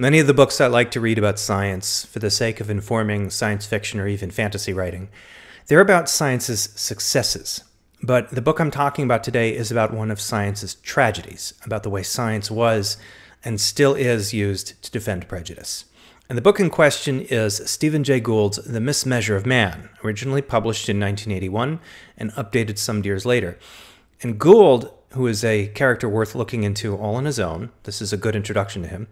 Many of the books I like to read about science, for the sake of informing science fiction or even fantasy writing, they're about science's successes. But the book I'm talking about today is about one of science's tragedies, about the way science was and still is used to defend prejudice. And the book in question is Stephen Jay Gould's The Mismeasure of Man, originally published in 1981 and updated some years later. And Gould who is a character worth looking into all on his own. This is a good introduction to him.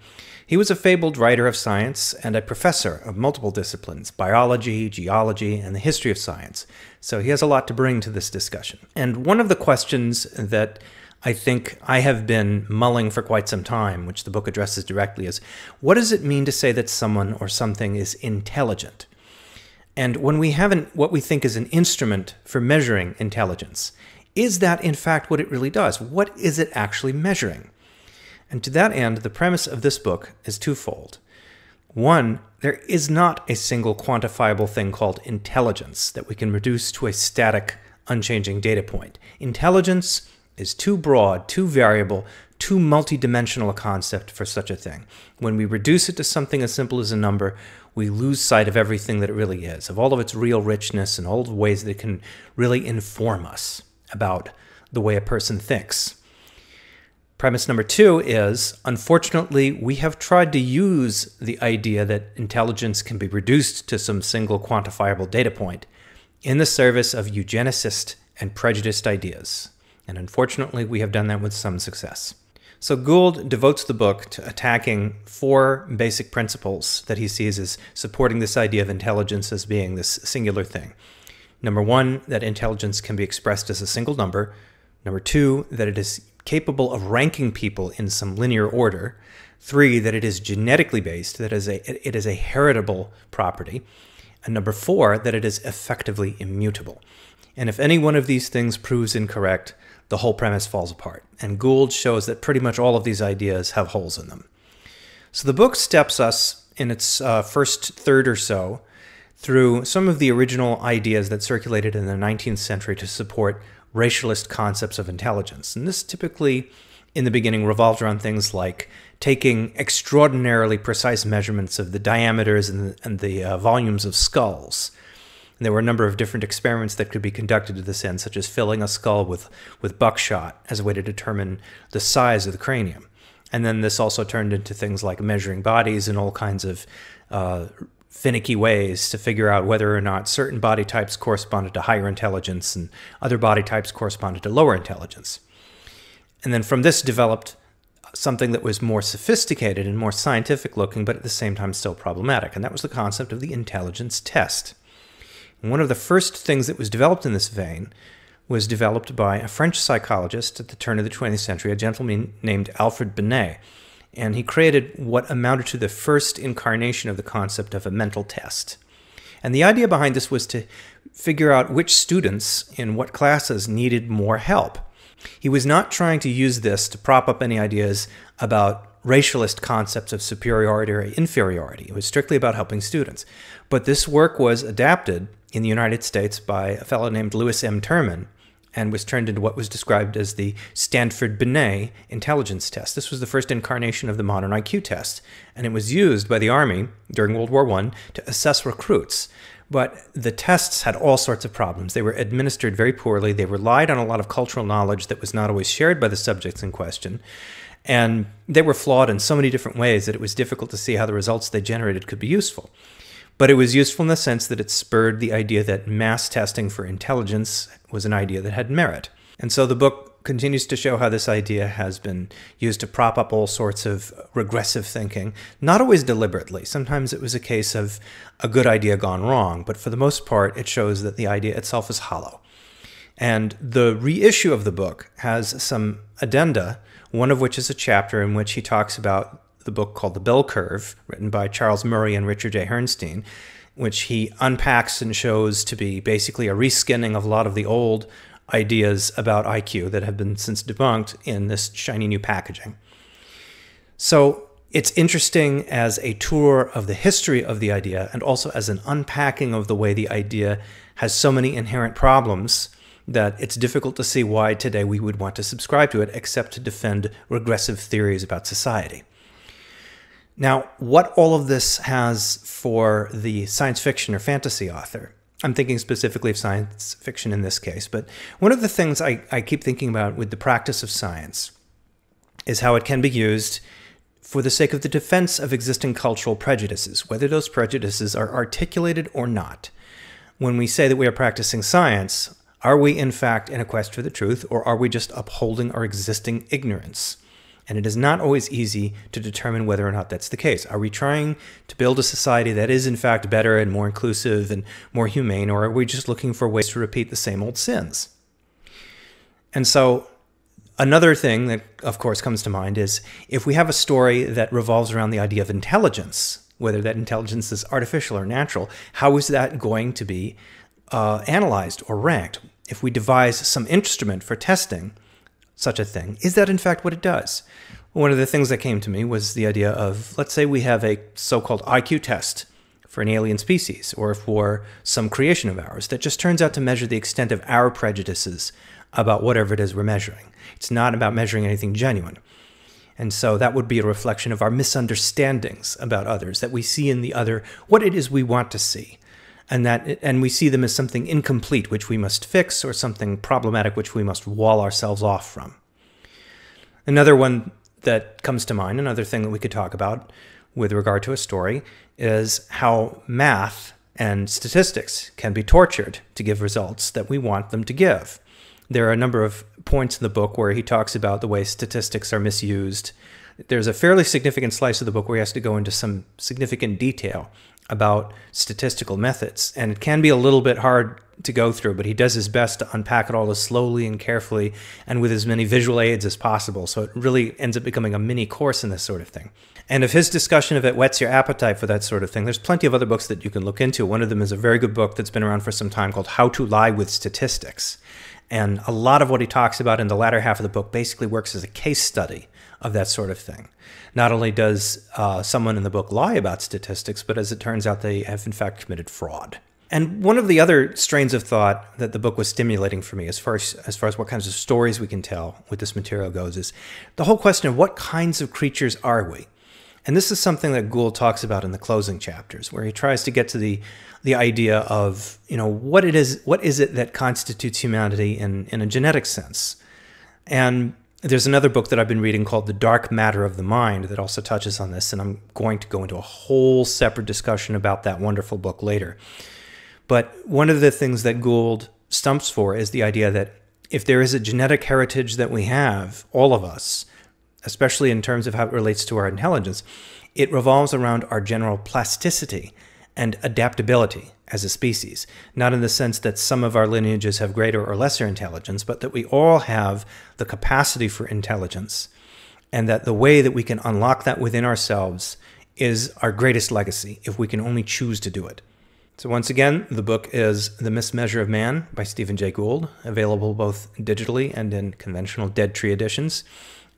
He was a fabled writer of science and a professor of multiple disciplines biology, geology, and the history of science. So he has a lot to bring to this discussion. And one of the questions that I think I have been mulling for quite some time, which the book addresses directly, is what does it mean to say that someone or something is intelligent? And when we have an, what we think is an instrument for measuring intelligence, is that in fact what it really does? What is it actually measuring? And to that end, the premise of this book is twofold. One, there is not a single quantifiable thing called intelligence that we can reduce to a static, unchanging data point. Intelligence is too broad, too variable, too multidimensional a concept for such a thing. When we reduce it to something as simple as a number, we lose sight of everything that it really is, of all of its real richness and all the ways that it can really inform us about the way a person thinks. Premise number two is unfortunately, we have tried to use the idea that intelligence can be reduced to some single quantifiable data point in the service of eugenicist and prejudiced ideas. And unfortunately, we have done that with some success. So Gould devotes the book to attacking four basic principles that he sees as supporting this idea of intelligence as being this singular thing. Number one, that intelligence can be expressed as a single number. Number two, that it is capable of ranking people in some linear order. Three, that it is genetically based, that is a, it is a heritable property. And number four, that it is effectively immutable. And if any one of these things proves incorrect, the whole premise falls apart. And Gould shows that pretty much all of these ideas have holes in them. So the book steps us in its uh, first third or so through some of the original ideas that circulated in the 19th century to support racialist concepts of intelligence. And this typically, in the beginning, revolved around things like taking extraordinarily precise measurements of the diameters and the, and the uh, volumes of skulls. And there were a number of different experiments that could be conducted to this end, such as filling a skull with, with buckshot as a way to determine the size of the cranium. And then this also turned into things like measuring bodies and all kinds of uh, finicky ways to figure out whether or not certain body types corresponded to higher intelligence and other body types corresponded to lower intelligence. And then from this developed something that was more sophisticated and more scientific looking, but at the same time still problematic. And that was the concept of the intelligence test. And one of the first things that was developed in this vein was developed by a French psychologist at the turn of the 20th century, a gentleman named Alfred Binet and he created what amounted to the first incarnation of the concept of a mental test. And the idea behind this was to figure out which students in what classes needed more help. He was not trying to use this to prop up any ideas about racialist concepts of superiority or inferiority. It was strictly about helping students. But this work was adapted in the United States by a fellow named Lewis M. Terman and was turned into what was described as the Stanford Binet intelligence test. This was the first incarnation of the modern IQ test, and it was used by the Army during World War I to assess recruits. But the tests had all sorts of problems. They were administered very poorly. They relied on a lot of cultural knowledge that was not always shared by the subjects in question. And they were flawed in so many different ways that it was difficult to see how the results they generated could be useful. But it was useful in the sense that it spurred the idea that mass testing for intelligence was an idea that had merit. And so the book continues to show how this idea has been used to prop up all sorts of regressive thinking, not always deliberately. Sometimes it was a case of a good idea gone wrong, but for the most part, it shows that the idea itself is hollow. And the reissue of the book has some addenda, one of which is a chapter in which he talks about the book called The Bell Curve, written by Charles Murray and Richard J. Herrnstein, which he unpacks and shows to be basically a reskinning of a lot of the old ideas about IQ that have been since debunked in this shiny new packaging. So it's interesting as a tour of the history of the idea and also as an unpacking of the way the idea has so many inherent problems that it's difficult to see why today we would want to subscribe to it except to defend regressive theories about society. Now, what all of this has for the science fiction or fantasy author, I'm thinking specifically of science fiction in this case, but one of the things I, I keep thinking about with the practice of science is how it can be used for the sake of the defense of existing cultural prejudices, whether those prejudices are articulated or not. When we say that we are practicing science, are we in fact in a quest for the truth, or are we just upholding our existing ignorance? And it is not always easy to determine whether or not that's the case. Are we trying to build a society that is, in fact, better and more inclusive and more humane, or are we just looking for ways to repeat the same old sins? And so, another thing that, of course, comes to mind is if we have a story that revolves around the idea of intelligence, whether that intelligence is artificial or natural, how is that going to be uh, analyzed or ranked? If we devise some instrument for testing, such a thing. Is that in fact what it does? One of the things that came to me was the idea of let's say we have a so called IQ test for an alien species or for some creation of ours that just turns out to measure the extent of our prejudices about whatever it is we're measuring. It's not about measuring anything genuine. And so that would be a reflection of our misunderstandings about others, that we see in the other what it is we want to see and that and we see them as something incomplete which we must fix or something problematic which we must wall ourselves off from. Another one that comes to mind, another thing that we could talk about with regard to a story is how math and statistics can be tortured to give results that we want them to give. There are a number of points in the book where he talks about the way statistics are misused. There's a fairly significant slice of the book where he has to go into some significant detail about statistical methods. And it can be a little bit hard to go through, but he does his best to unpack it all as slowly and carefully and with as many visual aids as possible. So it really ends up becoming a mini course in this sort of thing. And if his discussion of it whets your appetite for that sort of thing, there's plenty of other books that you can look into. One of them is a very good book that's been around for some time called How to Lie with Statistics. And a lot of what he talks about in the latter half of the book basically works as a case study of that sort of thing. Not only does uh, someone in the book lie about statistics, but as it turns out, they have in fact committed fraud. And one of the other strains of thought that the book was stimulating for me, as far as, as far as what kinds of stories we can tell with this material goes, is the whole question of what kinds of creatures are we? And this is something that Gould talks about in the closing chapters, where he tries to get to the the idea of you know what it is what is it that constitutes humanity in in a genetic sense, and there's another book that I've been reading called The Dark Matter of the Mind that also touches on this, and I'm going to go into a whole separate discussion about that wonderful book later. But one of the things that Gould stumps for is the idea that if there is a genetic heritage that we have, all of us, especially in terms of how it relates to our intelligence, it revolves around our general plasticity and adaptability as a species, not in the sense that some of our lineages have greater or lesser intelligence, but that we all have the capacity for intelligence, and that the way that we can unlock that within ourselves is our greatest legacy if we can only choose to do it. So, once again, the book is The Mismeasure of Man by Stephen Jay Gould, available both digitally and in conventional Dead Tree editions.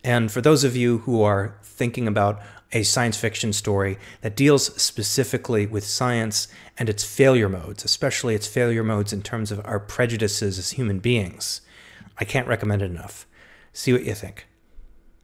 And for those of you who are thinking about a science fiction story that deals specifically with science and its failure modes, especially its failure modes in terms of our prejudices as human beings. I can't recommend it enough. See what you think.